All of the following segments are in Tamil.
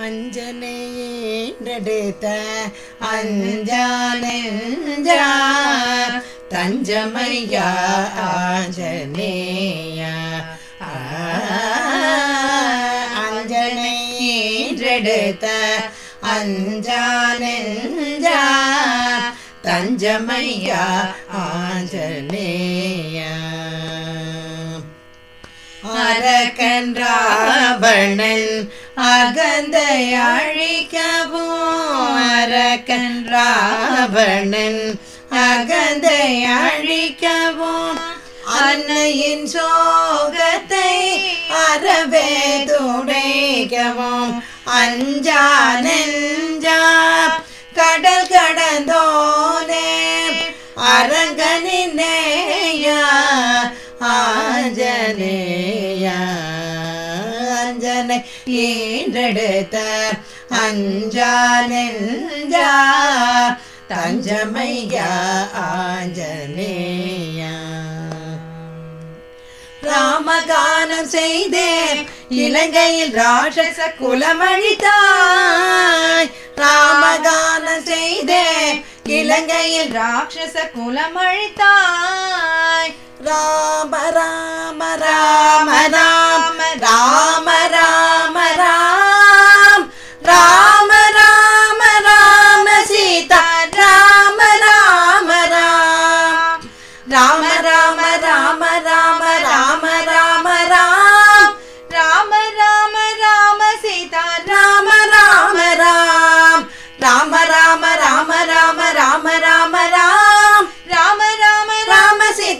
அஞ்சனையேண்டெடுத்த அஞ்சானெஞ்சா தஞ்சமையா ஆஞ்சநேயா அஞ்சனையேண்டெடுத்த அஞ்சானெஞ்சா தஞ்சமையா ஆஞ்சநேயா அரக்கன்றாவணன் அகந்தை அழிக்கவும். அரக்கன்றாவணன் அகந்தை அழிக்கவும். அன்னையின் சோகத்தை அறவே துடைக்கவும் அஞ்சா நெஞ்சா கடல் கடந்தோனே. அரங்கனின் நேயா ஆஞ்சநேயா. அஞ்சனை ஈன்றெடுத்த அஞ்சா நெஞ்சா தஞ்சமையா ஆஞ்சனேயா ராமகானம் செய்தேன் இலங்கையில் ராட்சச குலமழித்தாய் ராமகானம் செய்தேன் இலங்கையில் ராட்சச குலமழித்தாய் ராம ராம ராம ராம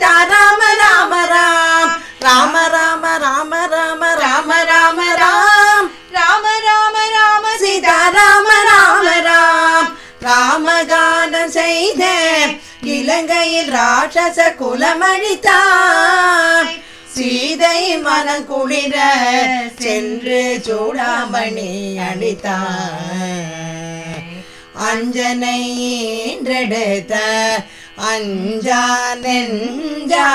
சீதா ராம ராம ராம். ராம ராம ராம ராம ராம ராம ராம். ராம ராம ராம சீதா ராம ராம ராம். ராமகானம் செய்த இலங்கையில் ராட்சச குலமழித்தாய் சீதை மனம் குளிர சென்று சூடாமணி அடித்தாய் அஞ்சனை ஈன்றெடுத்த அஞ்சா நெஞ்சா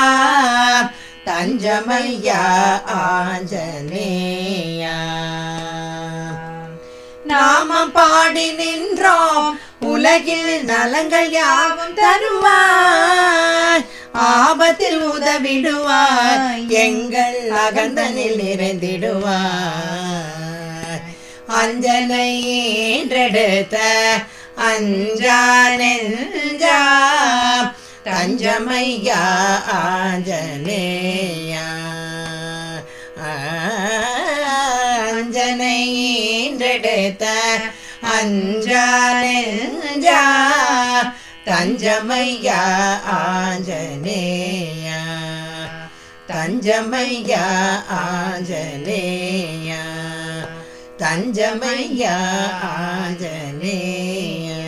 தஞ்சமையா ஆஞ்சனேயா நாம பாடி நின்றோம் உலகில் நலங்கள் யாவும் தருவாய். ஆபத்தில் உதவிடுவாய் எங்கள் அகந்தனில் நிறைந்திடுவாய். அஞ்சனை ஈன்றெடுத்த அஞ்சா நெஞ்சா தஞ்சமையா ஆஞ்சநேயா அஞ்சனை ஈன்றெடுத்த அஞ்சா நெஞ்சா தஞ்சமையா ஆஞ்சநேயா தஞ்சமையா ஆஞ்சநேயா தஞ்சமையா ஆஞ்சநேயா